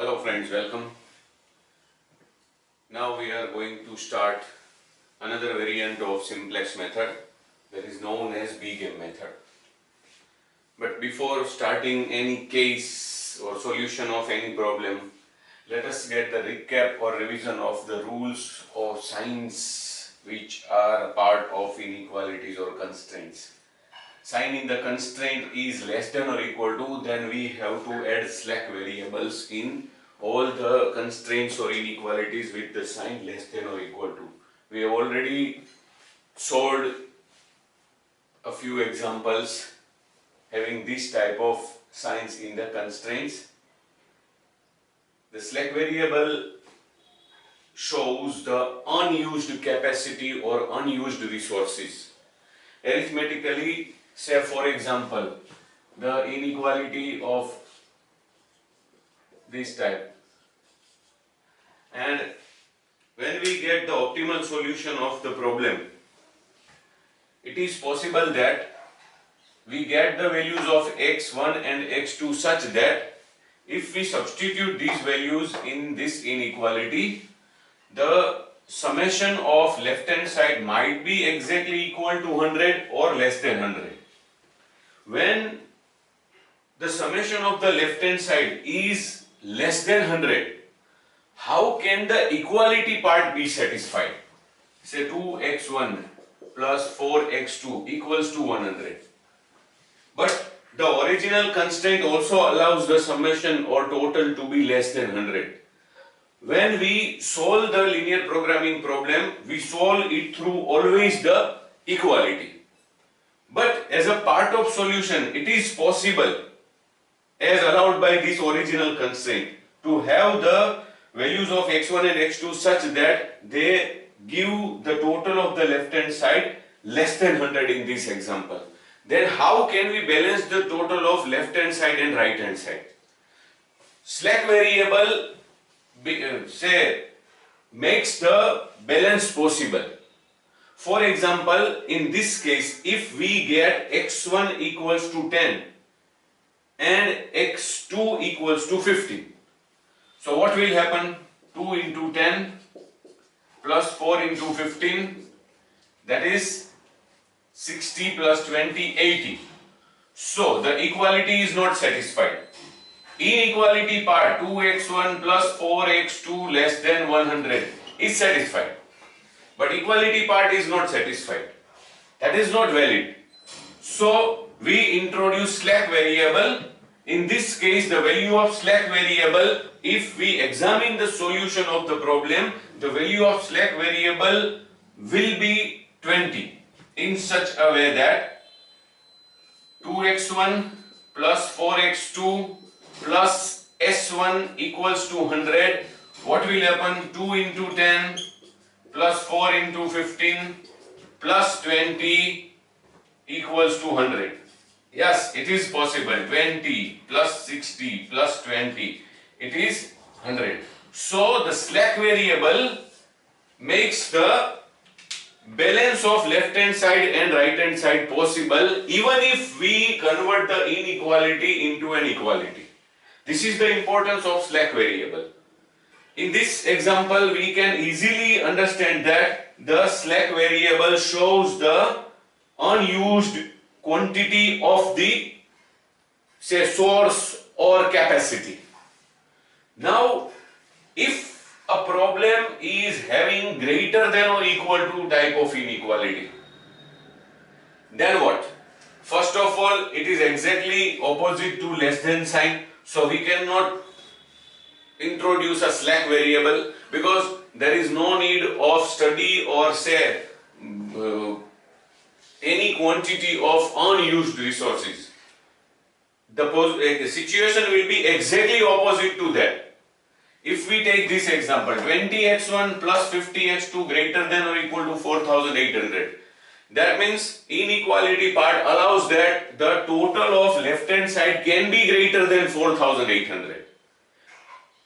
Hello friends, welcome. Now we are going to start another variant of simplex method that is known as Big M method. But before starting any case or solution of any problem, let us get the recap or revision of the rules of signs which are a part of inequalities or constraints. Sign in the constraint is less than or equal to, then we have to add slack variables in all the constraints or inequalities with the sign less than or equal to. We have already solved a few examples having this type of signs in the constraints. The slack variable shows the unused capacity or unused resources. Arithmetically, say for example, the inequality of this type. And when we get the optimal solution of the problem, it is possible that we get the values of x1 and x2 such that if we substitute these values in this inequality, the summation of left hand side might be exactly equal to 100 or less than 100. When the summation of the left hand side is less than 100, how can the equality part be satisfied? Say 2x1 plus 4x2 equals to 100. But the original constraint also allows the summation or total to be less than 100. When we solve the linear programming problem, we solve it through always the equality. But as a part of solution, it is possible as allowed by this original constraint to have the values of x1 and x2 such that they give the total of the left hand side less than 100 in this example. Then how can we balance the total of left hand side and right hand side? Slack variable uh, say makes the balance possible. For example, in this case, if we get x1 equals to 10 and x2 equals to 50. So what will happen? 2 into 10 plus 4 into 15 that is 60 plus 20 80. So the equality is not satisfied. Inequality part 2x1 plus 4x2 less than 100 is satisfied. But equality part is not satisfied. That is not valid. So we introduce slack variable. In this case the value of slack variable if we examine the solution of the problem the value of slack variable will be 20 in such a way that 2x1 plus 4x2 plus s1 equals to 100 what will happen 2 into 10 plus 4 into 15 plus 20 equals 200. yes it is possible 20 plus 60 plus 20 it is 100 so the slack variable makes the balance of left hand side and right hand side possible even if we convert the inequality into an equality this is the importance of slack variable. In this example, we can easily understand that the slack variable shows the unused quantity of the say source or capacity. Now, if a problem is having greater than or equal to type of inequality, then what? First of all, it is exactly opposite to less than sign so we cannot introduce a slack variable because there is no need of study or say uh, any quantity of unused resources. The, uh, situation will be exactly opposite to that. If we take this example, 20x1 plus 50x2 greater than or equal to 4800 that means inequality part allows that the total of left hand side can be greater than 4800.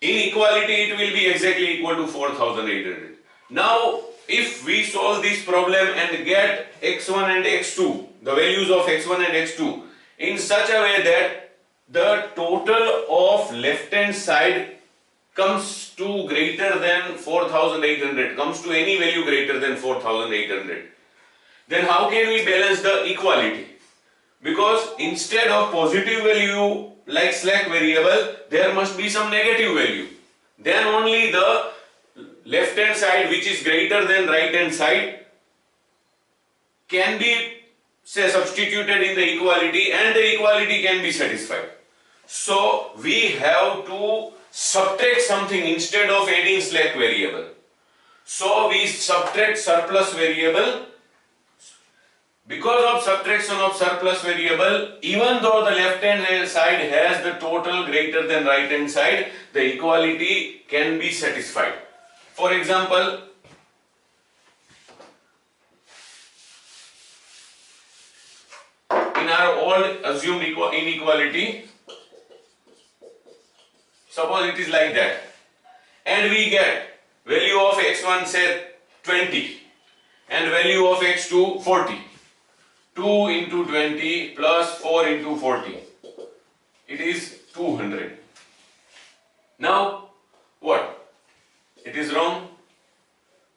Inequality it will be exactly equal to 4800. Now if we solve this problem and get x1 and x2, the values of x1 and x2 in such a way that the total of left hand side comes to greater than 4800, comes to any value greater than 4800, then how can we balance the equality? Because instead of positive value like slack variable, there must be some negative value. Then only the left hand side which is greater than right hand side can be say substituted in the equality and the equality can be satisfied. So we have to subtract something instead of adding slack variable. So we subtract surplus variable. Because of subtraction of surplus variable, even though the left hand side has the total greater than right hand side, the equality can be satisfied. For example, in our old assumed inequality, suppose it is like that, and we get value of x1 say 20 and value of x2 40. 2 into 20 plus 4 into 40. It is 200. Now, what? It is wrong.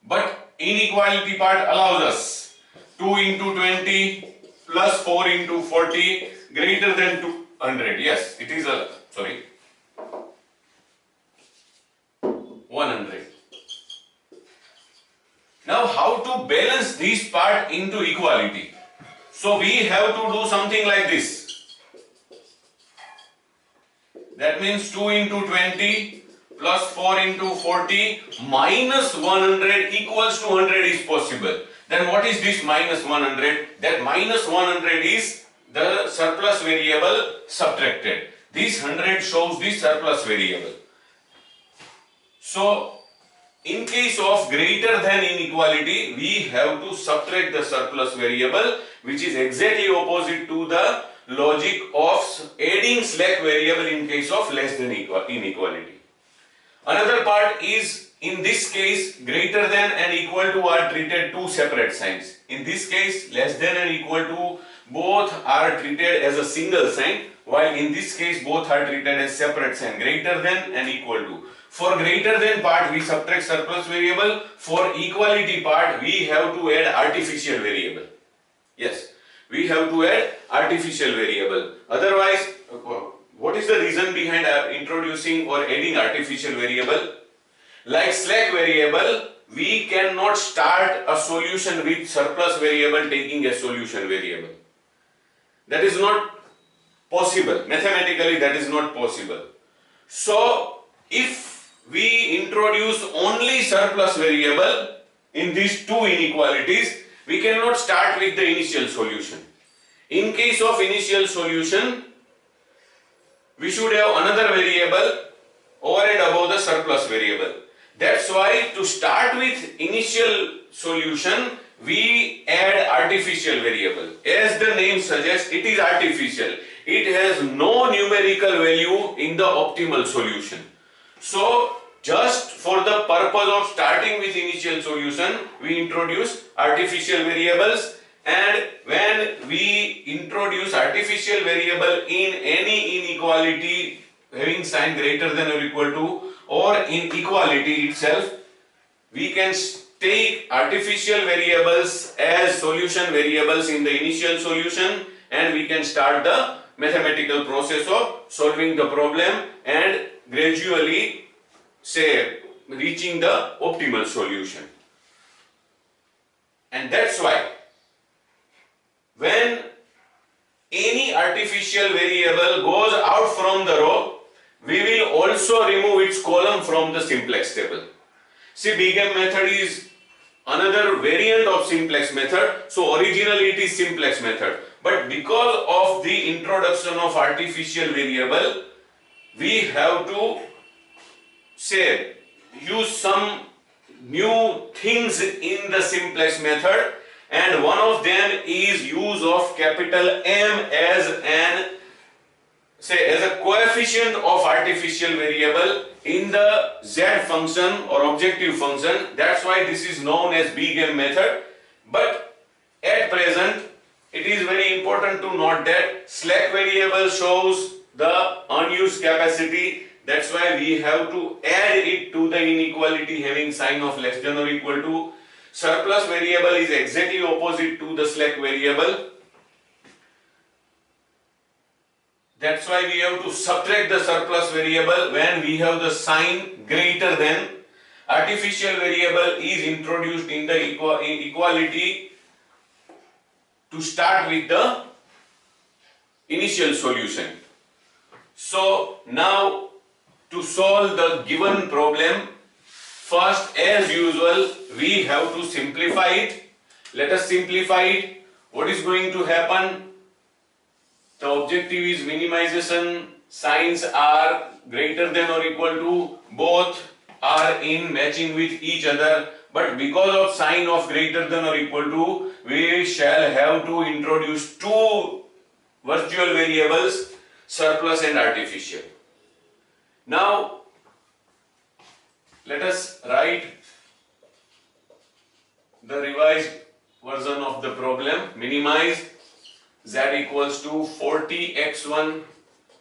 But inequality part allows us 2 into 20 plus 4 into 40 greater than 200. Yes, it is a, sorry, 100. Now, how to balance this part into equality? So, we have to do something like this. That means 2 into 20 plus 4 into 40 minus 100 equals to 100 is possible. Then what is this minus 100? That minus 100 is the surplus variable subtracted. This 100 shows the surplus variable. So, in case of greater than inequality, we have to subtract the surplus variable which is exactly opposite to the logic of adding slack variable in case of less than equal inequality. Another part is in this case greater than and equal to are treated two separate signs. In this case less than and equal to both are treated as a single sign while in this case both are treated as separate sign greater than and equal to. For greater than part we subtract surplus variable. For equality part we have to add artificial variable. Yes, we have to add artificial variable. Otherwise, what is the reason behind uh, introducing or adding artificial variable? Like slack variable, we cannot start a solution with surplus variable taking a solution variable. That is not possible. Mathematically, that is not possible. So, if we introduce only surplus variable in these two inequalities, we cannot start with the initial solution. In case of initial solution, we should have another variable over and above the surplus variable. That's why to start with initial solution, we add artificial variable. As the name suggests, it is artificial. It has no numerical value in the optimal solution. So, just for the purpose of starting with initial solution, we introduce artificial variables. And when we introduce artificial variable in any inequality having sign greater than or equal to or in equality itself, we can take artificial variables as solution variables in the initial solution and we can start the mathematical process of solving the problem and gradually say reaching the optimal solution. And that's why when any artificial variable goes out from the row, we will also remove its column from the simplex table. See, Big M method is another variant of simplex method. So originally it is simplex method. But because of the introduction of artificial variable, we have to say use some new things in the simplex method and one of them is use of capital M as an say as a coefficient of artificial variable in the z function or objective function that's why this is known as Big M method but at present it is very important to note that slack variable shows the unused capacity. That's why we have to add it to the inequality having sign of less than or equal to. Surplus variable is exactly opposite to the slack variable. That's why we have to subtract the surplus variable when we have the sign greater than. Artificial variable is introduced in the equality to start with the initial solution. So now to solve the given problem, first as usual we have to simplify it. Let us simplify it. What is going to happen? The objective is minimization. Signs are greater than or equal to. Both are in matching with each other. But because of sign of greater than or equal to, we shall have to introduce two virtual variables, surplus and artificial. Now, let us write the revised version of the problem. Minimize z equals to 40x1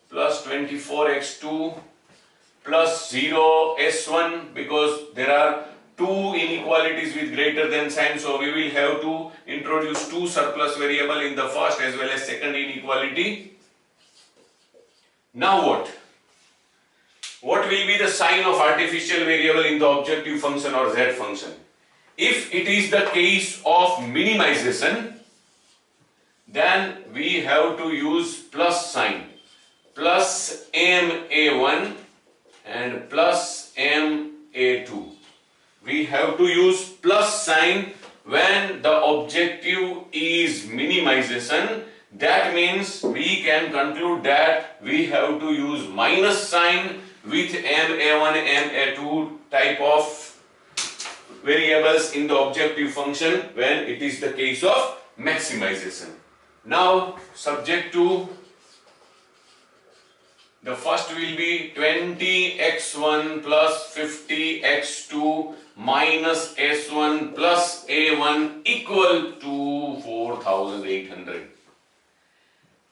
plus 24x2 plus 0 s1 because there are two inequalities with greater than sign so we will have to introduce two surplus variable in the first as well as second inequality. Now what? What will be the sign of artificial variable in the objective function or z function? If it is the case of minimization then we have to use plus sign. Plus ma1 and plus ma2 we have to use plus sign when the objective is minimization. That means we can conclude that we have to use minus sign with ma1 ma2 type of variables in the objective function when it is the case of maximization. Now subject to the first will be 20x1 plus 50x2 minus s1 plus a1 equal to 4800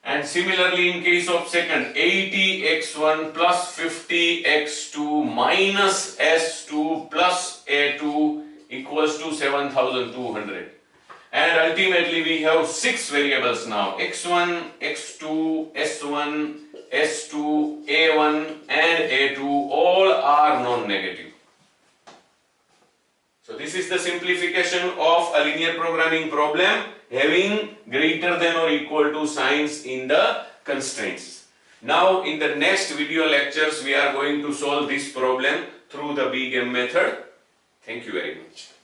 and similarly in case of second 80x1 plus 50x2 minus s2 plus a2 equals to 7200 and ultimately we have six variables now. X1 x2 s1 s2 a1 and a2 all are non-negative. So this is the simplification of a linear programming problem having greater than or equal to signs in the constraints. Now in the next video lectures we are going to solve this problem through the big M method. Thank you very much